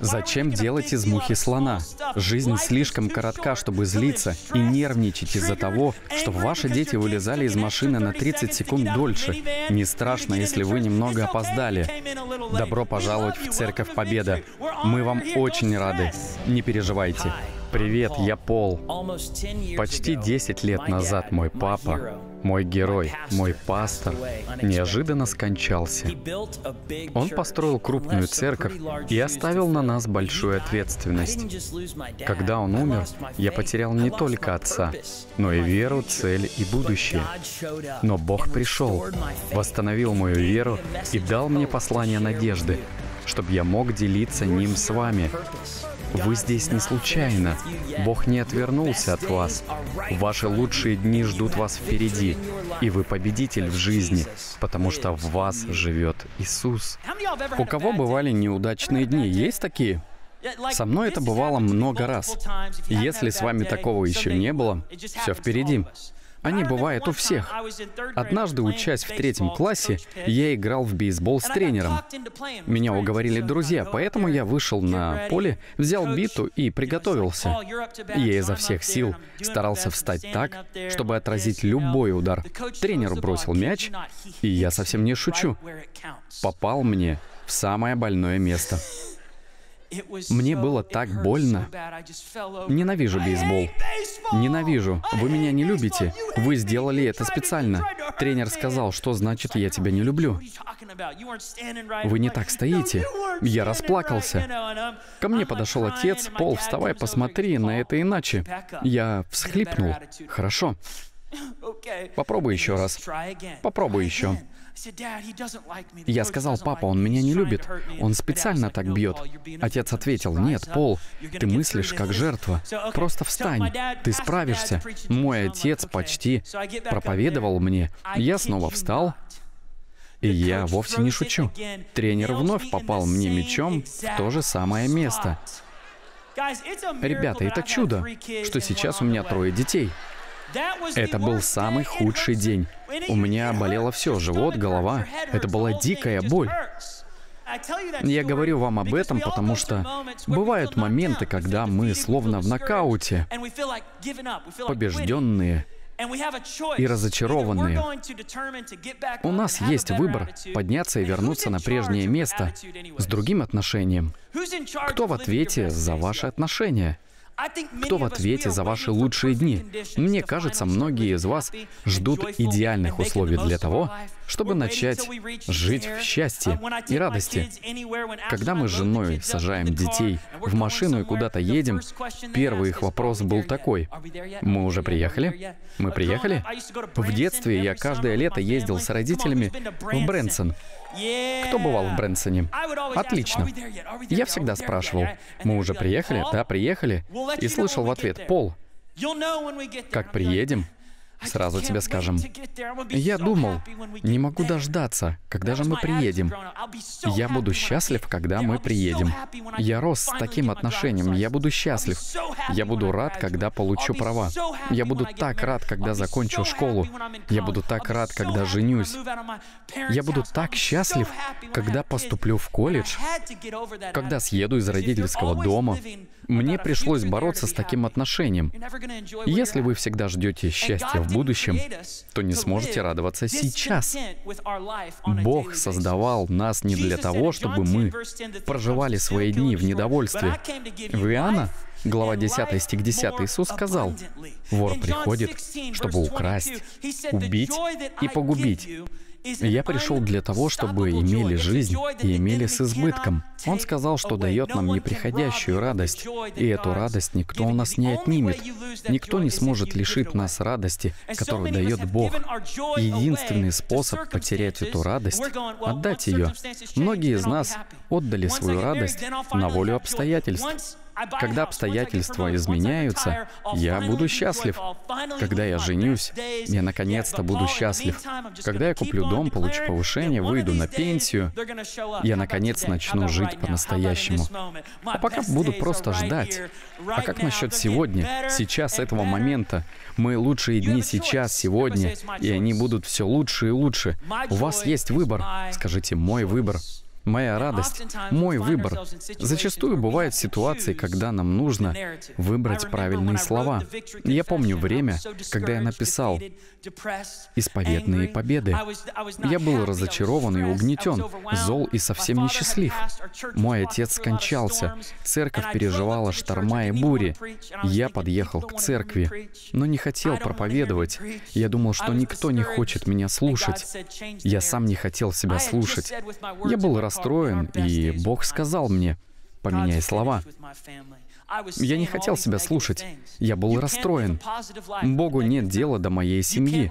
Зачем делать из мухи слона? Жизнь слишком коротка, чтобы злиться и нервничать из-за того, что ваши дети вылезали из машины на 30 секунд дольше. Не страшно, если вы немного опоздали. Добро пожаловать в Церковь Победа. Мы вам очень рады. Не переживайте. Привет, я Пол. Почти 10 лет назад мой папа, мой герой, мой пастор, неожиданно скончался. Он построил крупную церковь и оставил на нас большую ответственность. Когда он умер, я потерял не только отца, но и веру, цель и будущее. Но Бог пришел, восстановил мою веру и дал мне послание надежды, чтобы я мог делиться ним с вами. Вы здесь не случайно. Бог не отвернулся от вас. Ваши лучшие дни ждут вас впереди. И вы победитель в жизни, потому что в вас живет Иисус. У кого бывали неудачные дни? Есть такие? Со мной это бывало много раз. Если с вами такого еще не было, все впереди. Они бывают у всех. Однажды, учась в третьем классе, я играл в бейсбол с тренером. Меня уговорили друзья, поэтому я вышел на поле, взял биту и приготовился. Я изо всех сил старался встать так, чтобы отразить любой удар. Тренер бросил мяч, и я совсем не шучу. Попал мне в самое больное место. Мне было так больно. Ненавижу бейсбол. Ненавижу. Вы меня не любите. Вы сделали это специально. Тренер сказал, что значит «я тебя не люблю». Вы не так стоите. Я расплакался. Ко мне подошел отец. Пол, вставай, посмотри на это иначе. Я всхлипнул. Хорошо. Попробуй еще раз. Попробуй еще. Я сказал, папа, он меня не любит. Он специально так бьет. Отец ответил, нет, Пол, ты мыслишь как жертва. Просто встань, ты справишься. Мой отец почти проповедовал мне. Я снова встал, и я вовсе не шучу. Тренер вновь попал мне мечом в то же самое место. Ребята, это чудо, что сейчас у меня трое детей. Это был самый худший день. У меня болело все, живот, голова. Это была дикая боль. Я говорю вам об этом, потому что бывают моменты, когда мы словно в нокауте, побежденные и разочарованные. У нас есть выбор подняться и вернуться на прежнее место с другим отношением. Кто в ответе за ваши отношения? Кто в ответе за ваши лучшие дни? Мне кажется, многие из вас ждут идеальных условий для того, чтобы начать жить в счастье и радости. Когда мы с женой сажаем детей в машину и куда-то едем, первый их вопрос был такой. Мы уже приехали? Мы приехали? В детстве я каждое лето ездил с родителями в Брэнсон. Кто бывал в Брэнсоне? Отлично. Я всегда спрашивал, мы уже приехали? Да, приехали. И слышал в ответ, Пол, как приедем, Сразу тебе скажем. Я думал, не могу дождаться, когда же мы приедем. Я буду счастлив, когда мы приедем. Я рос с таким отношением. Я буду счастлив. Я буду рад, когда получу права. Я буду так рад, когда закончу школу. Я буду так рад, когда женюсь. Я буду так счастлив, когда поступлю в колледж, когда съеду из родительского дома. Мне пришлось бороться с таким отношением. Если вы всегда ждете счастья в будущем, то не сможете радоваться сейчас. Бог создавал нас не для того, чтобы мы проживали свои дни в недовольстве. В Иоанна Глава 10, стих 10, Иисус сказал, «Вор приходит, чтобы украсть, убить и погубить. Я пришел для того, чтобы имели жизнь и имели с избытком. Он сказал, что дает нам неприходящую радость, и эту радость никто у нас не отнимет. Никто не сможет лишить нас радости, которую дает Бог. Единственный способ потерять эту радость — отдать ее. Многие из нас отдали свою радость на волю обстоятельств. Когда обстоятельства изменяются, я буду счастлив. Когда я женюсь, я наконец-то буду счастлив. Когда я куплю дом, получу повышение, выйду на пенсию, я наконец начну жить по-настоящему. А пока буду просто ждать. А как насчет сегодня, сейчас, этого момента? Мои лучшие дни сейчас, сегодня, и они будут все лучше и лучше. У вас есть выбор. Скажите, мой выбор. Моя радость, мой выбор. Зачастую бывают ситуации, когда нам нужно выбрать правильные слова. Я помню время, когда я написал «Исповедные победы». Я был разочарован и угнетен, зол и совсем несчастлив. Мой отец скончался, церковь переживала шторма и бури. Я подъехал к церкви, но не хотел проповедовать. Я думал, что никто не хочет меня слушать. Я сам не хотел себя слушать. Я был расстроен, и Бог сказал мне, поменяй слова. Я не хотел себя слушать. Я был расстроен. Богу нет дела до моей семьи.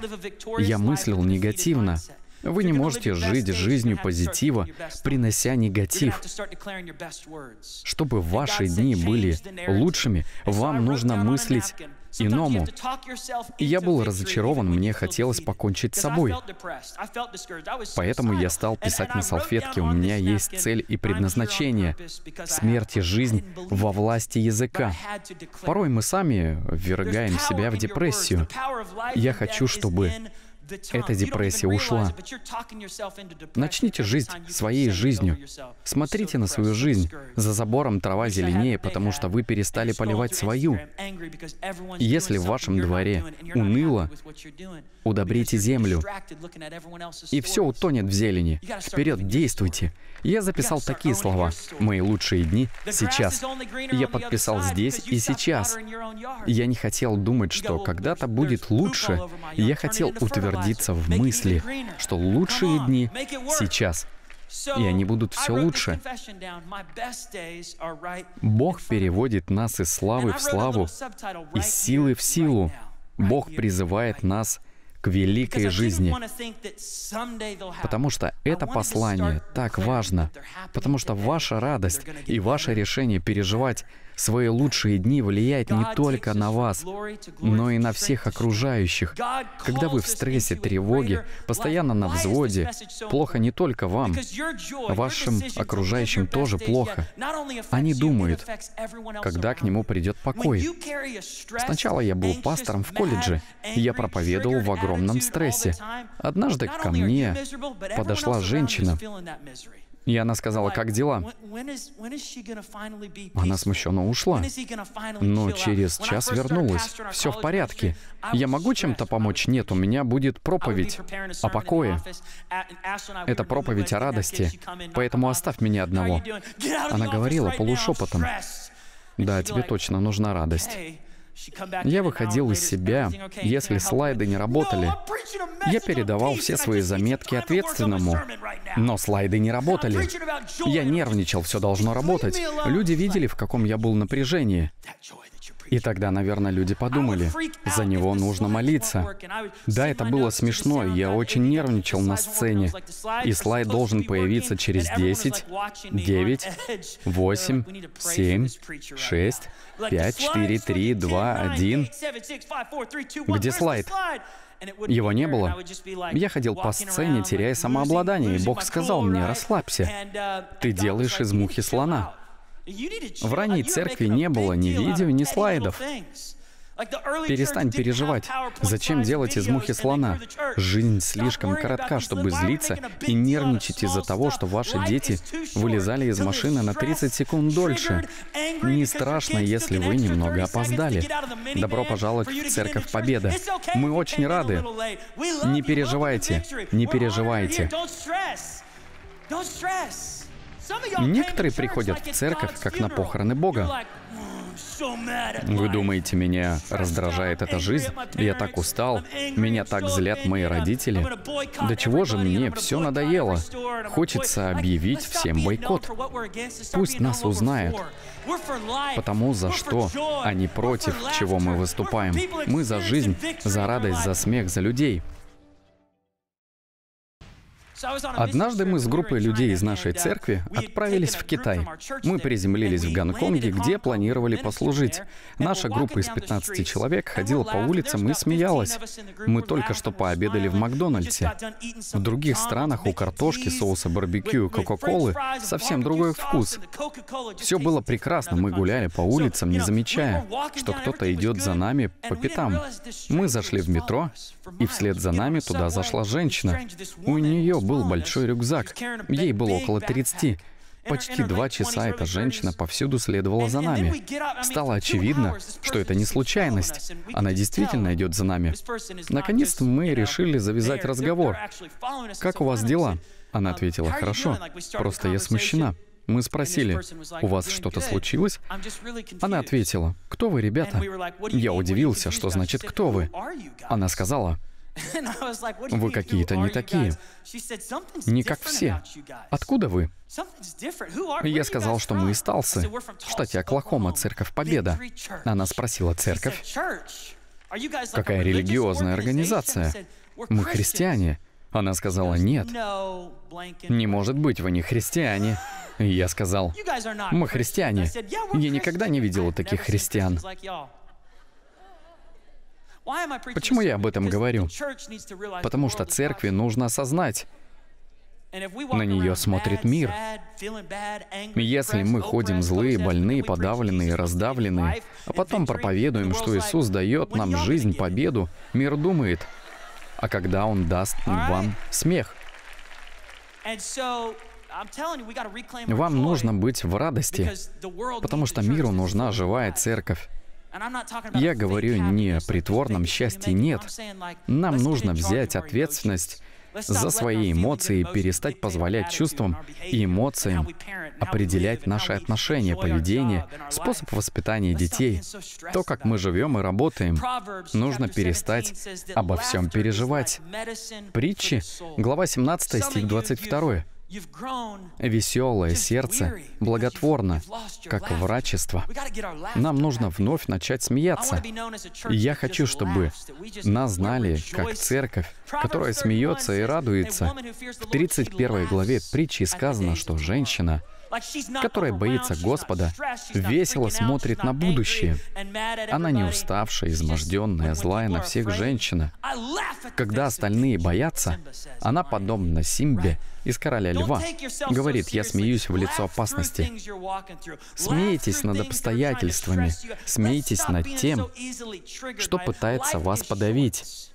Я мыслил негативно. Вы не можете жить жизнью позитива, принося негатив. Чтобы ваши дни были лучшими, вам нужно мыслить иному. И я был разочарован, мне хотелось покончить с собой. Поэтому я стал писать на салфетке, у меня есть цель и предназначение. Смерть и жизнь во власти языка. Порой мы сами ввергаем себя в депрессию. Я хочу, чтобы эта депрессия ушла. Начните жить своей жизнью. Смотрите на свою жизнь. За забором трава зеленее, потому что вы перестали поливать свою. Если в вашем дворе уныло, удобрите землю, и все утонет в зелени. Вперед, действуйте. Я записал такие слова. «Мои лучшие дни сейчас». Я подписал здесь и сейчас. Я не хотел думать, что когда-то будет лучше. Я хотел утвердиться в мысли, что лучшие дни сейчас. И они будут все лучше. Бог переводит нас из славы в славу, из силы в силу. Бог призывает нас к великой жизни. Потому что это послание так важно, потому что ваша радость и ваше решение переживать свои лучшие дни влияет не только на вас, но и на всех окружающих. Когда вы в стрессе, тревоге, постоянно на взводе, плохо не только вам, вашим окружающим тоже плохо. Они думают, когда к нему придет покой. Сначала я был пастором в колледже, и я проповедовал в огромном стрессе. Однажды ко мне подошла женщина, и она сказала, как дела? Она смущенно ушла. Но через час вернулась. Все в порядке. Я могу чем-то помочь? Нет, у меня будет проповедь о покое. Это проповедь о радости. Поэтому оставь меня одного. Она говорила полушепотом. Да, тебе точно нужна радость. Я выходил из себя, если слайды не работали. Я передавал все свои заметки ответственному, но слайды не работали. Я нервничал, все должно работать. Люди видели, в каком я был напряжении. И тогда, наверное, люди подумали, за него нужно молиться. Да, это было смешно, я очень нервничал на сцене. И слайд должен появиться через 10, 9, 8, 7, 6, 5, 4, 3, 2, 1. Где слайд? Его не было. Я ходил по сцене, теряя самообладание, и Бог сказал мне, расслабься. Ты делаешь из мухи слона. В ранней церкви не было ни видео, ни слайдов. Перестань переживать. Зачем делать из мухи слона? Жизнь слишком коротка, чтобы злиться и нервничать из-за того, что ваши дети вылезали из машины на 30 секунд дольше. Не страшно, если вы немного опоздали. Добро пожаловать в Церковь Победа. Мы очень рады. Не переживайте, не переживайте. Некоторые приходят в церковь как на похороны Бога. Вы думаете, меня раздражает эта жизнь? Я так устал. Меня так злят мои родители. До чего же мне все надоело? Хочется объявить всем бойкот. Пусть нас узнают. Потому за что, а не против, чего мы выступаем. Мы за жизнь, за радость, за смех, за людей. Однажды мы с группой людей из нашей церкви отправились в Китай. Мы приземлились в Гонконге, где планировали послужить. Наша группа из 15 человек ходила по улицам и смеялась. Мы только что пообедали в Макдональдсе. В других странах у картошки, соуса барбекю и кока-колы совсем другой вкус. Все было прекрасно, мы гуляли по улицам, не замечая, что кто-то идет за нами по пятам. Мы зашли в метро, и вслед за нами туда зашла женщина. У нее был был большой рюкзак. Ей было около 30. Почти два часа эта женщина повсюду следовала за нами. Стало очевидно, что это не случайность. Она действительно идет за нами. Наконец-то мы решили завязать разговор. «Как у вас дела?» Она ответила, «Хорошо, просто я смущена». Мы спросили, «У вас что-то случилось?» Она ответила, «Кто вы, ребята?» Я удивился, что значит «Кто вы?» Она сказала, вы какие-то не такие. Не как все. Откуда вы? Я сказал, что мы из Талсы, в штате Оклахома, Церковь Победа. Она спросила, церковь? Какая религиозная организация? Мы христиане. Она сказала, нет. Не может быть, вы не христиане. Я сказал, мы христиане. Я никогда не видела таких христиан. Почему я об этом говорю? Потому что церкви нужно осознать, на нее смотрит мир. Если мы ходим злые, больные, подавленные, раздавленные, а потом проповедуем, что Иисус дает нам жизнь, победу, мир думает, а когда Он даст вам смех? Вам нужно быть в радости, потому что миру нужна живая церковь. Я говорю не о притворном счастье, нет. Нам нужно взять ответственность за свои эмоции и перестать позволять чувствам и эмоциям определять наши отношения, поведение, способ воспитания детей, то, как мы живем и работаем. Нужно перестать обо всем переживать. Притчи, глава 17, стих 22. Веселое сердце благотворно, как врачество. Нам нужно вновь начать смеяться. я хочу, чтобы нас знали как церковь, которая смеется и радуется. В 31 главе притчи сказано, что женщина — которая боится Господа, весело смотрит на будущее. Она не уставшая, изможденная, злая на всех женщина. Когда остальные боятся, она подобна Симбе из «Короля льва». Говорит, я смеюсь в лицо опасности. Смейтесь над обстоятельствами, смейтесь над тем, что пытается вас подавить.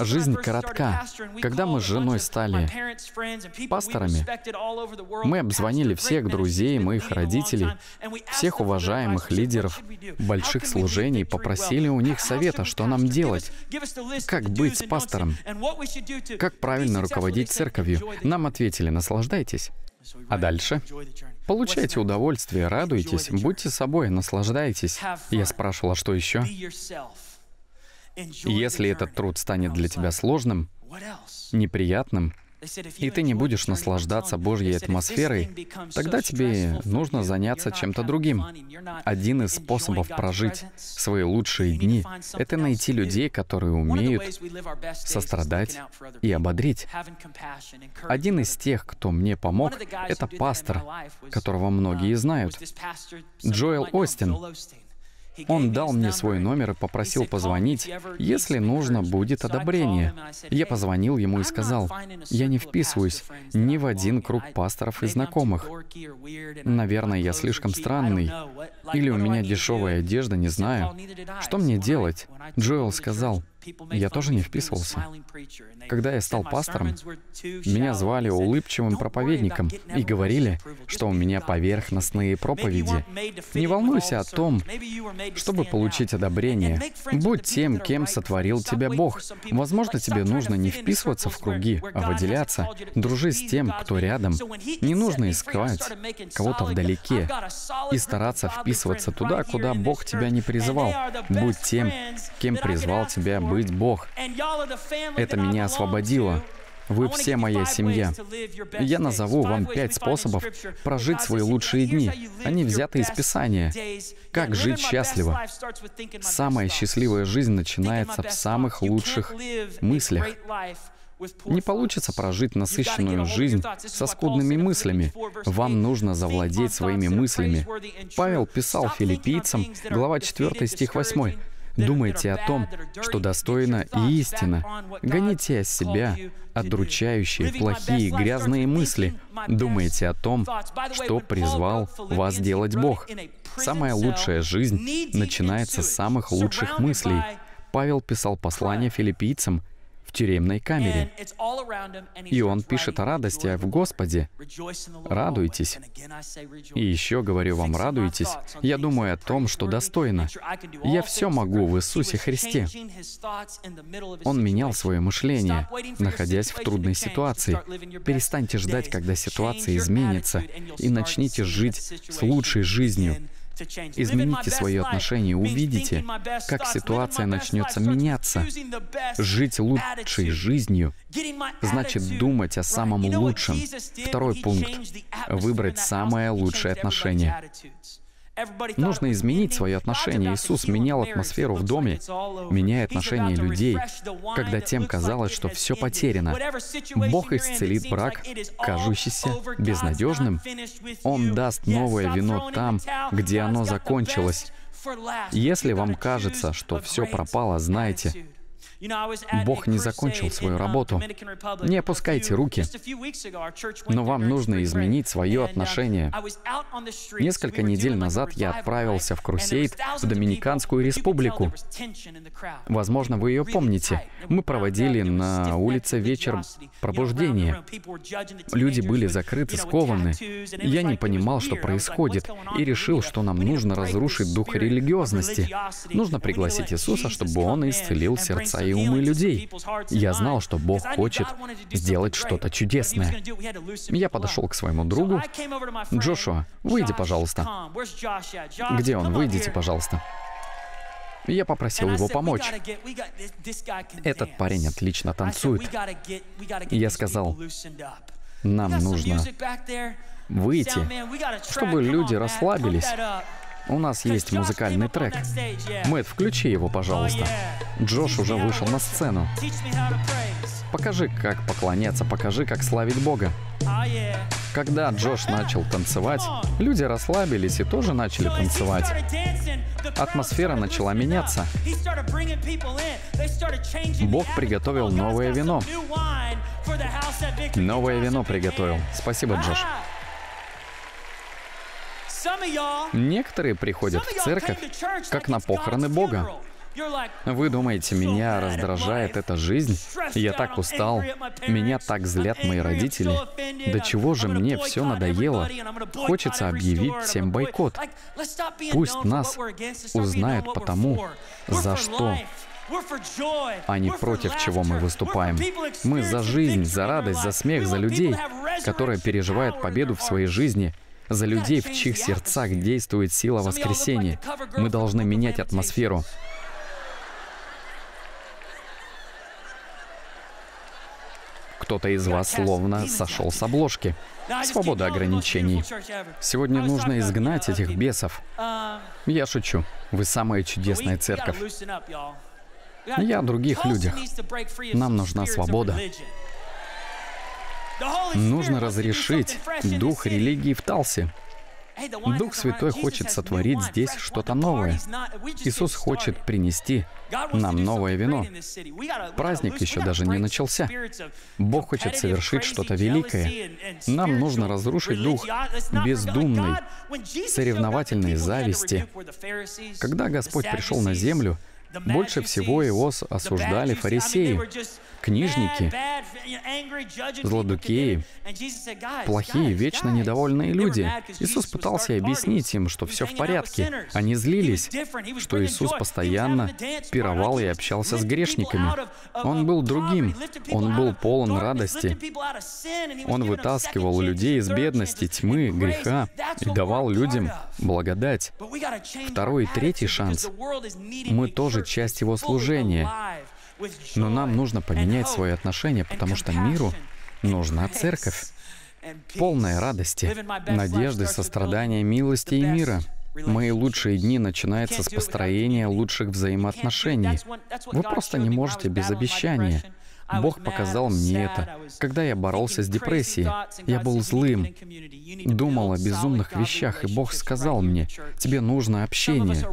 Жизнь коротка. Когда мы с женой стали пасторами, мы обзвонили всех друзей, моих родителей, всех уважаемых лидеров больших служений, попросили у них совета, что нам делать, как быть с пастором, как правильно руководить церковью. Нам ответили, наслаждайтесь. А дальше? Получайте удовольствие, радуйтесь, будьте собой, наслаждайтесь. Я спрашивала, что еще? Если этот труд станет для тебя сложным, неприятным, и ты не будешь наслаждаться Божьей атмосферой, тогда тебе нужно заняться чем-то другим. Один из способов прожить свои лучшие дни — это найти людей, которые умеют сострадать и ободрить. Один из тех, кто мне помог, — это пастор, которого многие знают, Джоэл Остин. Он дал мне свой номер и попросил позвонить, если нужно будет одобрение. Я позвонил ему и сказал, я не вписываюсь ни в один круг пасторов и знакомых. Наверное, я слишком странный. Или у меня дешевая одежда, не знаю. Что мне делать? Джоэл сказал, я тоже не вписывался. Когда я стал пастором, меня звали улыбчивым проповедником и говорили, что у меня поверхностные проповеди. Не волнуйся о том, чтобы получить одобрение. Будь тем, кем сотворил тебя Бог. Возможно, тебе нужно не вписываться в круги, а выделяться. Дружи с тем, кто рядом. Не нужно искать кого-то вдалеке и стараться вписываться туда, куда Бог тебя не призывал. Будь тем, кем призвал тебя быть Бог. Это меня освободило. Вы все моя семья. Я назову вам пять способов прожить свои лучшие дни. Они взяты из Писания. Как жить счастливо? Самая счастливая жизнь начинается в самых лучших мыслях. Не получится прожить насыщенную жизнь со скудными мыслями. Вам нужно завладеть своими мыслями. Павел писал филиппийцам, глава 4, стих 8. Думайте о том, что достойно и истина. Гоните от себя отдручающие, плохие, грязные мысли. Думайте о том, что призвал вас делать Бог. Самая лучшая жизнь начинается с самых лучших мыслей. Павел писал послание филиппийцам в тюремной камере. И он пишет о радости в Господе. Радуйтесь. И еще говорю вам, радуйтесь. Я думаю о том, что достойно. Я все могу в Иисусе Христе. Он менял свое мышление, находясь в трудной ситуации. Перестаньте ждать, когда ситуация изменится, и начните жить с лучшей жизнью, Измените свое отношение, увидите, как ситуация начнется меняться. Жить лучшей жизнью. значит думать о самом лучшем. Второй пункт — выбрать самое лучшее отношение. Нужно изменить свое отношение. Иисус менял атмосферу в доме, меняя отношение людей, когда тем казалось, что все потеряно. Бог исцелит брак, кажущийся безнадежным. Он даст новое вино там, где оно закончилось. Если вам кажется, что все пропало, знайте, Бог не закончил свою работу. Не опускайте руки. Но вам нужно изменить свое отношение. Несколько недель назад я отправился в Крусейд в Доминиканскую республику. Возможно, вы ее помните. Мы проводили на улице вечер пробуждения. Люди были закрыты, скованы. Я не понимал, что происходит, и решил, что нам нужно разрушить дух религиозности. Нужно пригласить Иисуса, чтобы Он исцелил сердца и умы людей. Я знал, что Бог хочет сделать что-то чудесное. Я подошел к своему другу. Джошуа, выйди, пожалуйста. Где он? Выйдите, пожалуйста. Я попросил его помочь. Этот парень отлично танцует. я сказал, нам нужно выйти, чтобы люди расслабились. У нас есть музыкальный трек. Мэтт, включи его, пожалуйста. Джош уже вышел на сцену. Покажи, как поклоняться, покажи, как славить Бога. Когда Джош начал танцевать, люди расслабились и тоже начали танцевать. Атмосфера начала меняться. Бог приготовил новое вино. Новое вино приготовил. Спасибо, Джош. Некоторые приходят в церковь как на похороны Бога. Вы думаете, меня раздражает эта жизнь? Я так устал. Меня так злят мои родители. До чего же мне все надоело? Хочется объявить всем бойкот. Пусть нас узнают потому, за что а не против чего мы выступаем. Мы за жизнь, за радость, за смех, за людей, которые переживают победу в своей жизни — за людей, в чьих сердцах действует сила воскресения. Мы должны менять атмосферу. Кто-то из вас словно сошел с обложки. Свобода ограничений. Сегодня нужно изгнать этих бесов. Я шучу. Вы самая чудесная церковь. Я о других людях. Нам нужна свобода. Нужно разрешить дух религии в Талсе. Дух Святой хочет сотворить здесь что-то новое. Иисус хочет принести нам новое вино. Праздник еще даже не начался. Бог хочет совершить что-то великое. Нам нужно разрушить дух бездумной, соревновательной зависти. Когда Господь пришел на землю, больше всего его осуждали фарисеи, книжники, злодукеи, плохие, вечно недовольные люди. Иисус пытался объяснить им, что все в порядке. Они злились, что Иисус постоянно пировал и общался с грешниками. Он был другим. Он был полон радости. Он вытаскивал людей из бедности, тьмы, греха и давал людям благодать. Второй и третий шанс. Мы тоже часть Его служения. Но нам нужно поменять свое отношение, потому что миру нужна церковь, полная радости, надежды, сострадания, милости и мира. Мои лучшие дни начинаются с построения лучших взаимоотношений. Вы просто не можете без обещания. Бог показал мне это, когда я боролся с депрессией. Я был злым, думал о безумных вещах, и Бог сказал мне, тебе нужно общение,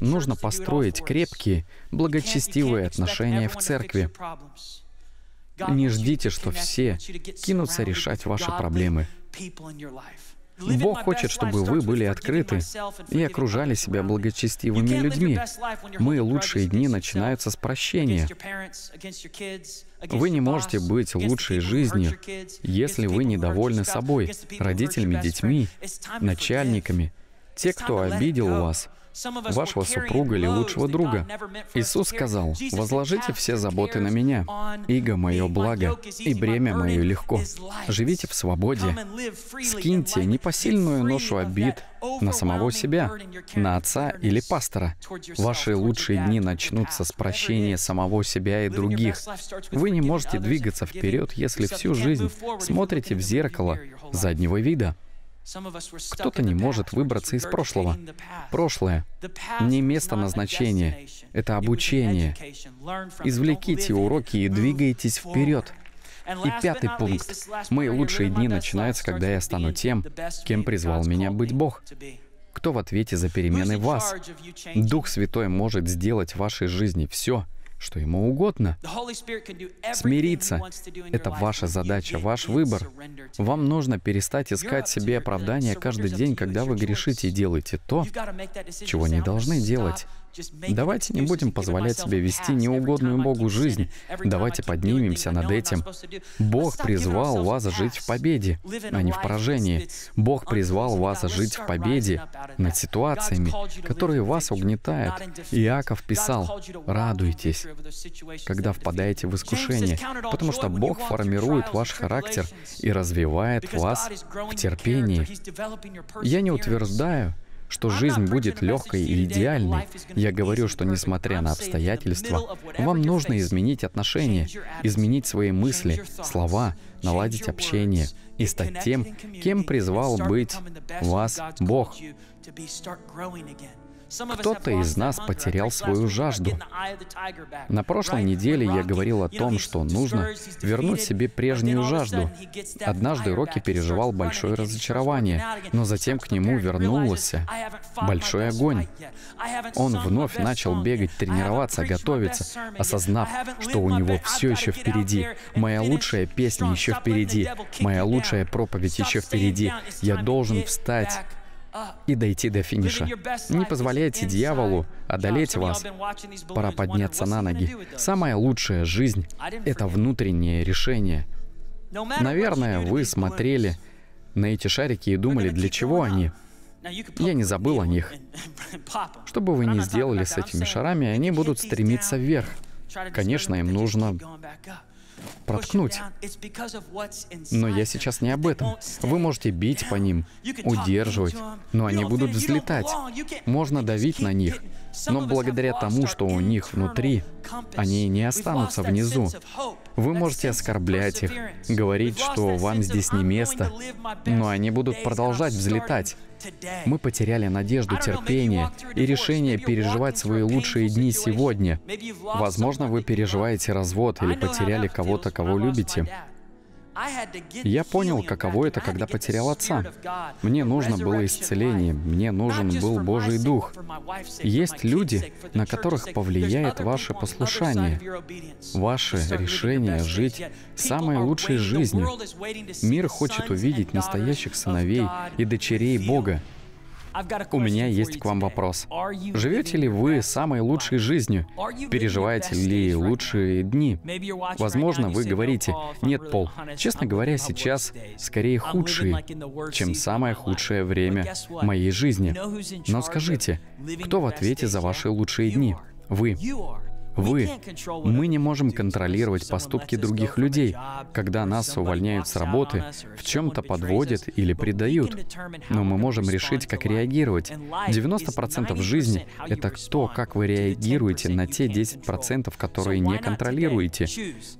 нужно построить крепкие, благочестивые отношения в церкви. Не ждите, что все кинутся решать ваши проблемы. Бог хочет, чтобы вы были открыты и окружали себя благочестивыми людьми. Мы лучшие дни начинаются с прощения. Вы не можете быть лучшей жизнью, если вы недовольны собой, родителями, детьми, начальниками, те, кто обидел вас, вашего супруга или лучшего друга. Иисус сказал, «Возложите все заботы на Меня, иго мое благо, и бремя мое легко. Живите в свободе. Скиньте непосильную ношу обид на самого себя, на отца или пастора. Ваши лучшие дни начнутся с прощения самого себя и других. Вы не можете двигаться вперед, если всю жизнь смотрите в зеркало заднего вида. Кто-то не может выбраться из прошлого. Прошлое — не место назначения, это обучение. Извлеките уроки и двигайтесь вперед. И пятый пункт. Мои лучшие дни начинаются, когда я стану тем, кем призвал меня быть Бог. Кто в ответе за перемены вас? Дух Святой может сделать в вашей жизни все, что ему угодно. Смириться — это ваша задача, ваш выбор. Вам нужно перестать искать себе оправдания каждый день, когда вы грешите и делаете то, чего не должны делать. Давайте не будем позволять себе вести неугодную Богу жизнь. Давайте поднимемся над этим. Бог призвал вас жить в победе, а не в поражении. Бог призвал вас жить в победе над ситуациями, которые вас угнетают. Иаков писал, «Радуйтесь, когда впадаете в искушение, потому что Бог формирует ваш характер и развивает вас в терпении». Я не утверждаю, что жизнь будет легкой и идеальной. Я говорю, что несмотря на обстоятельства, вам нужно изменить отношения, изменить свои мысли, слова, наладить общение и стать тем, кем призвал быть вас Бог. Кто-то из нас потерял свою жажду. На прошлой неделе я говорил о том, что нужно вернуть себе прежнюю жажду. Однажды Рокки переживал большое разочарование, но затем к нему вернулся большой огонь. Он вновь начал бегать, тренироваться, готовиться, осознав, что у него все еще впереди. Моя лучшая песня еще впереди. Моя лучшая проповедь еще впереди. Я должен встать и дойти до финиша. Не позволяйте дьяволу одолеть вас. Пора подняться на ноги. Самая лучшая жизнь — это внутреннее решение. Наверное, вы смотрели на эти шарики и думали, для чего они. Я не забыл о них. Что бы вы ни сделали с этими шарами, они будут стремиться вверх. Конечно, им нужно проткнуть. Но я сейчас не об этом. Вы можете бить по ним, удерживать, но они будут взлетать. Можно давить на них, но благодаря тому, что у них внутри, они не останутся внизу. Вы можете оскорблять их, говорить, что вам здесь не место, но они будут продолжать взлетать. Мы потеряли надежду, терпение и решение переживать свои лучшие дни сегодня. Возможно, вы переживаете развод или потеряли кого-то, кого любите. Я понял, каково это, когда потерял отца. Мне нужно было исцеление, мне нужен был Божий Дух. Есть люди, на которых повлияет ваше послушание, ваше решение жить самой лучшей жизнью. Мир хочет увидеть настоящих сыновей и дочерей Бога, у меня есть к вам вопрос. Живете ли вы самой лучшей жизнью? Переживаете ли лучшие дни? Возможно, вы говорите, нет, Пол, честно говоря, сейчас скорее худшие, чем самое худшее время моей жизни. Но скажите, кто в ответе за ваши лучшие дни? Вы. Вы. Мы не можем контролировать поступки других людей, когда нас увольняют с работы, в чем-то подводят или предают. Но мы можем решить, как реагировать. 90% жизни — это то, как вы реагируете на те 10%, которые не контролируете.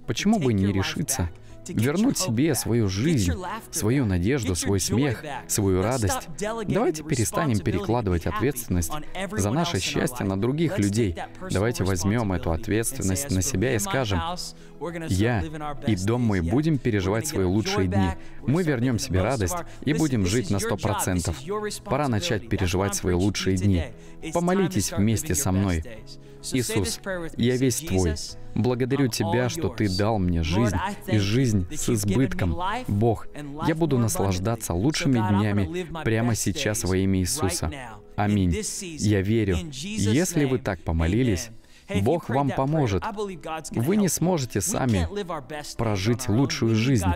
Почему бы не решиться вернуть себе свою жизнь, свою надежду, свой смех, свою радость. Давайте перестанем перекладывать ответственность за наше счастье на других людей. Давайте возьмем эту ответственность на себя и скажем, я и дом мой будем переживать свои лучшие дни. Мы вернем себе радость и будем жить на сто процентов. Пора начать переживать свои лучшие дни. Помолитесь вместе со мной. Иисус, я весь Твой. Благодарю Тебя, что Ты дал мне жизнь и жизнь с избытком. Бог, я буду наслаждаться лучшими днями прямо сейчас во имя Иисуса. Аминь. Я верю. Если вы так помолились, Бог вам поможет. Вы не сможете сами прожить лучшую жизнь.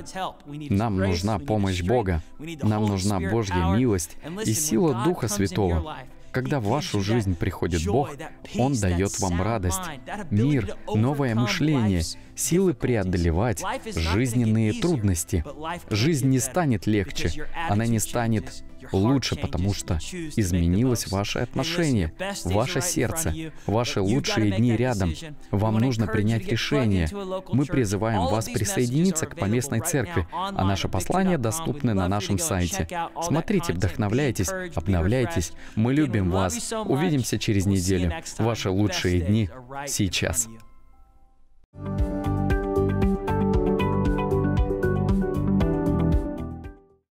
Нам нужна помощь Бога. Нам нужна Божья милость и сила Духа Святого. Когда в вашу жизнь приходит Бог, Он дает вам радость, мир, новое мышление, силы преодолевать жизненные трудности. Жизнь не станет легче, она не станет лучше, потому что изменилось ваше отношение, ваше сердце, ваши лучшие дни рядом. Вам нужно принять решение. Мы призываем вас присоединиться к поместной церкви, а наше послание доступны на нашем сайте. Смотрите, вдохновляйтесь, обновляйтесь. Мы любим вас. Увидимся через неделю. Ваши лучшие дни сейчас.